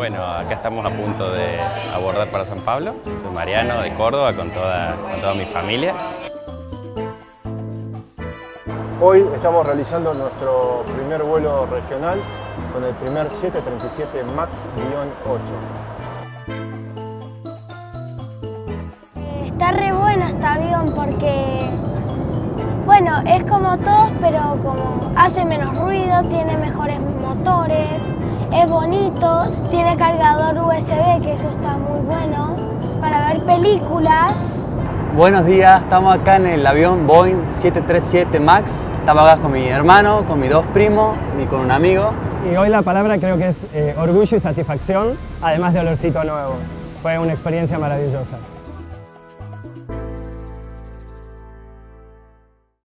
Bueno, acá estamos a punto de abordar para San Pablo. Soy Mariano de Córdoba con toda, con toda mi familia. Hoy estamos realizando nuestro primer vuelo regional con el primer 737 MAX-8. Está re bueno este avión porque, bueno, es como todos, pero como hace menos ruido, tiene mejores es bonito, tiene cargador USB, que eso está muy bueno, para ver películas. Buenos días, estamos acá en el avión Boeing 737 MAX. Estamos acá con mi hermano, con mis dos primos y con un amigo. Y hoy la palabra creo que es eh, orgullo y satisfacción, además de olorcito nuevo. Fue una experiencia maravillosa.